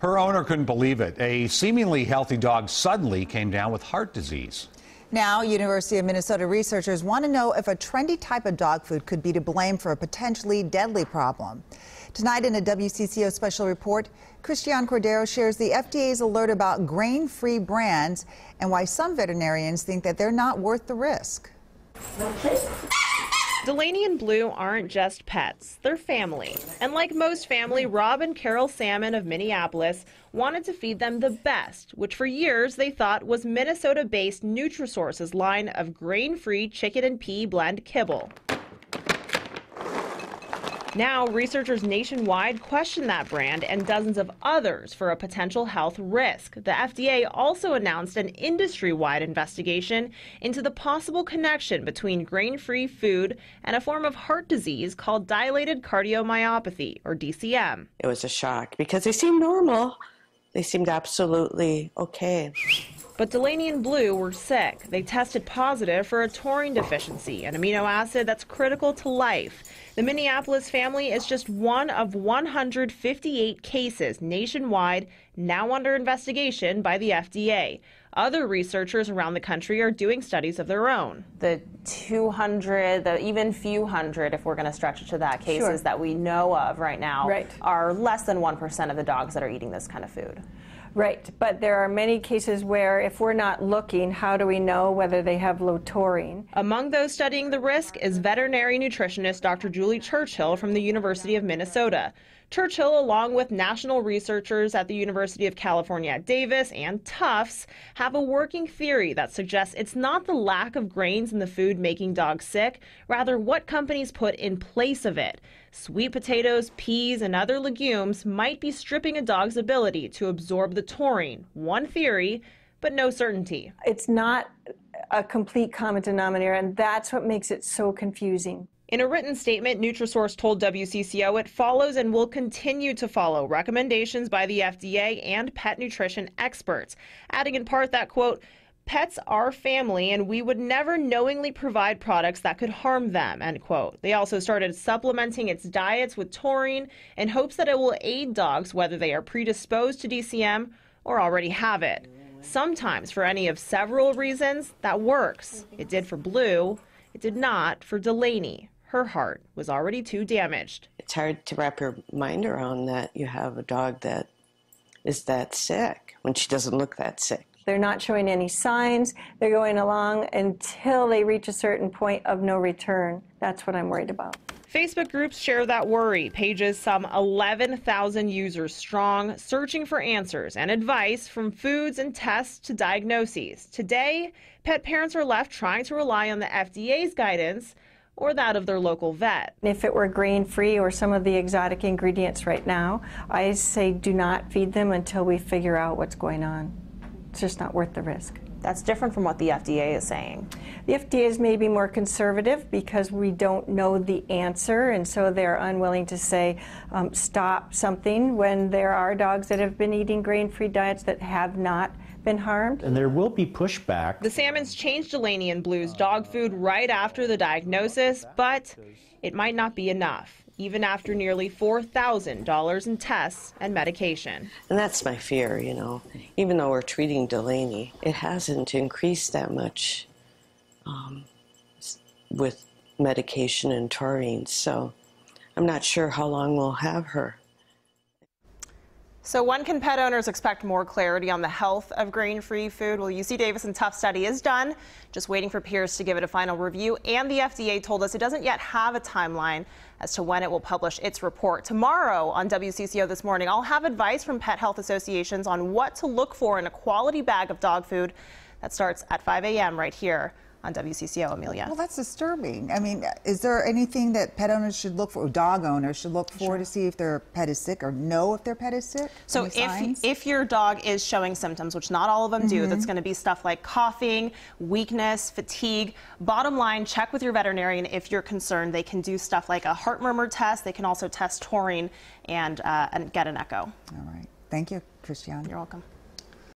Her owner couldn't believe it. A seemingly healthy dog suddenly came down with heart disease. Now, University of Minnesota researchers want to know if a trendy type of dog food could be to blame for a potentially deadly problem. Tonight in a WCCO special report, Christiane Cordero shares the FDA's alert about grain-free brands and why some veterinarians think that they're not worth the risk. Delaney and Blue aren't just pets, they're family. And like most family, Rob and Carol Salmon of Minneapolis wanted to feed them the best, which for years they thought was Minnesota based Nutrisource's line of grain free chicken and pea blend kibble. Now, researchers nationwide question that brand and dozens of others for a potential health risk. The FDA also announced an industry wide investigation into the possible connection between grain free food and a form of heart disease called dilated cardiomyopathy, or DCM. It was a shock because they seemed normal, they seemed absolutely okay. But Delaney and Blue were sick. They tested positive for a taurine deficiency, an amino acid that's critical to life. The Minneapolis family is just one of 158 cases nationwide now under investigation by the FDA. Other researchers around the country are doing studies of their own. The 200, the even few hundred, if we're going to stretch it to that, cases Sure. that we know of right now Right. are less than 1% of the dogs that are eating this kind of food. Right, but there are many cases where if we're not looking, how do we know whether they have low taurine? Among those studying the risk is veterinary nutritionist Dr. Julie Churchill from the University of Minnesota. Churchill, along with national researchers at the University of California at Davis and Tufts, have a working theory that suggests it's not the lack of grains in the food making dogs sick, rather, what companies put in place of it. Sweet potatoes, peas, and other legumes might be stripping a dog's ability to absorb the taurine. One theory, but no certainty. It's not a complete common denominator, and that's what makes it so confusing. In a written statement, Nutrisource told WCCO it follows and will continue to follow recommendations by the FDA and pet nutrition experts, adding in part that, quote, Pets are family, and we would never knowingly provide products that could harm them. End quote. They also started supplementing its diets with taurine in hopes that it will aid dogs whether they are predisposed to DCM or already have it. Sometimes, for any of several reasons, that works. It did for Blue. It did not for Delaney. Her heart was already too damaged. It's hard to wrap your mind around that you have a dog that is that sick when she doesn't look that sick. They're not showing any signs. They're going along until they reach a certain point of no return. That's what I'm worried about. Facebook groups share that worry. Pages some 11,000 users strong, searching for answers and advice from foods and tests to diagnoses. Today, pet parents are left trying to rely on the FDA's guidance or that of their local vet. If it were grain free or some of the exotic ingredients right now, I say do not feed them until we figure out what's going on. It's just not worth the risk. That's different from what the FDA is saying. The FDA is maybe more conservative because we don't know the answer, and so they're unwilling to say um, stop something when there are dogs that have been eating grain free diets that have not been harmed. And there will be pushback. The Salmons changed Delaney and Blue's dog food right after the diagnosis, but it might not be enough, even after nearly $4,000 in tests and medication. And that's my fear, you know. Even though we're treating Delaney, it hasn't increased that much um, with medication and taurine. So I'm not sure how long we'll have her. So when can pet owners expect more clarity on the health of grain-free food? Well, UC Davis and Tufts study is done, just waiting for peers to give it a final review. And the FDA told us it doesn't yet have a timeline as to when it will publish its report. Tomorrow on WCCO this morning, I'll have advice from pet health associations on what to look for in a quality bag of dog food. That starts at 5 a.m. right here on WCCO, Amelia. Well, that's disturbing. I mean, is there anything that pet owners should look for, dog owners should look for to see if their pet is sick or know if their pet is sick? So if signs? if your dog is showing symptoms, which not all of them do, that's going to be stuff like coughing, weakness, fatigue. Bottom line, check with your veterinarian if you're concerned. They can do stuff like a heart murmur test. They can also test taurine and uh, and get an echo. All right. Thank you, Christiane. You're welcome.